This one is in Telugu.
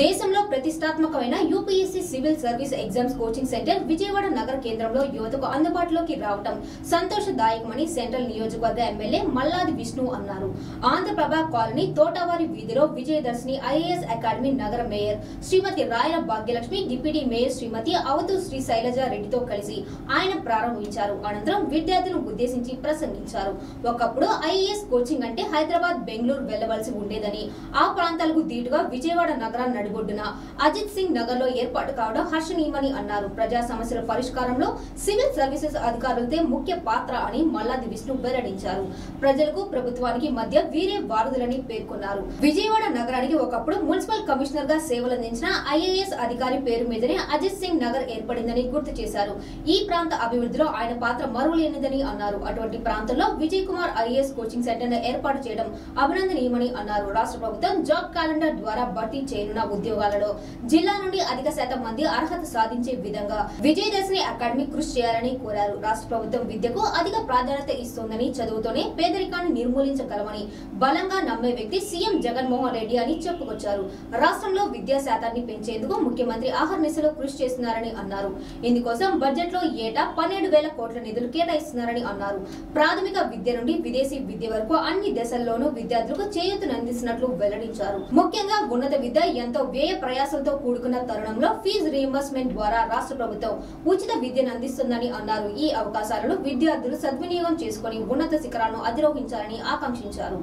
దేశంలో ప్రతిష్టాత్మకమైన UPSC civil service exams coaching centre Vijayawada నగర కేంద్రంలో యువతకు అందుబాటులోకి రావడం సంతోషదాయకమని సెంట్రల్ నియోజకవర్గ ఎమ్మెల్యే మల్లాది విష్ణు అన్నారు. ఆంధ్రప్రభ కాలనీ తోటవారి వీధిలో విజయదర్శిని ఐఏఎస్ అకాడమీ నగర mayor Srimati Rayala Bhagyalakshmi deputy mayor Srimati Avathu Sri Sailaja రెడ్డితో కలిసి ఆయన ప్రారంభించారు. అనంతరం విద్యార్థులను ఉద్దేశించి ప్రసంగించారు. ఒకప్పుడు ఐఏఎస్ కోచింగ్ అంటే హైదరాబాద్ బెంగళూరు వెళ్ళవలసి ఉండేదని ఆ ప్రాంతాలకు దీటుగా విజయవాడ నగరాన్ని నడిబొడ్డున అజిత్ సింగ్ నగర్లో ఏర్పాటు కావడం హర్షణీయమని అన్నారు. ప్రజా సమస్యల పరిష్కారంలో సివిల్ సర్వీసెస్ అధికారులదే ముఖ్య పాత్ర అని మల్లాది విష్ణు వెల్లడించారు. ప్రజలకు ప్రభుత్వానికి మధ్య వీరే వారధులని పేర్కొన్నారు. విజయవాడ నగరానికి ఒకప్పుడు మున్సిపల్ కమిషనర్గా సేవలందించిన ఐఏఎస్ అధికారి పేరు మీదనే అజిత్ సింగ్ నగర్ ఏర్పడిందని గుర్తు చేశారు. ఈ ప్రాంత అభివృద్ధిలో ఆయన పాత్ర మరువలేనిదని అన్నారు. అటువంటి ప్రాంతంలో Vijay Kumar IAS coaching centre ఏర్పాటు చేయడం అభినందనీయమని అన్నారు. రాష్ట్ర ప్రభుత్వం జాబ్ క్యాలెండర్ ద్వారా భర్తీ చేయనున్న ఉద్యోగాలలో జిల్లా నుండి అధిక శాతం మంది అర్హత సాధించే విధంగా విజయదశమి అకాడమీ కృషి చేయాలని కోరారు. రాష్ట్ర ప్రభుత్వం విద్యకు అధిక ప్రాధాన్యత ఇస్తోందని చదువుతోనే పేదరికాన్ని నిర్మూలించగలమని బలంగా నమ్మే వ్యక్తి సీఎం జగన్మోహన్ రెడ్డి అని చెప్పుకొచ్చారు. రాష్ట్రంలో విద్యా శాతాన్ని పెంచేందుకు ముఖ్యమంత్రి ఆహర్నిశలో కృషి చేస్తున్నారని అన్నారు. ఇందుకోసం బడ్జెట్లో ఏటా పన్నెండు వేల కోట్ల నిధులు కేటాయిస్తున్నారని అన్నారు. ప్రాథమిక విద్య నుండి విదేశీ విద్య వరకు అన్ని దశల్లోనూ విద్యార్థులకు చేయూతనందిస్తున్నట్లు వెల్లడించారు. ముఖ్యంగా ఉన్నత విద్య ఎంతో వ్యయ ప్రయాసంతో కూడుకున్న తరుణంలో ఫీజు రీఎంబర్స్మెంట్ ద్వారా రాష్ట్ర ప్రభుత్వం ఉచిత విద్యను అందిస్తుందని అన్నారు. ఈ అవకాశాలను విద్యార్థులు సద్వినియోగం చేసుకుని ఉన్నత శిఖరాలను అధిరోహించాలని ఆకాంక్షించారు.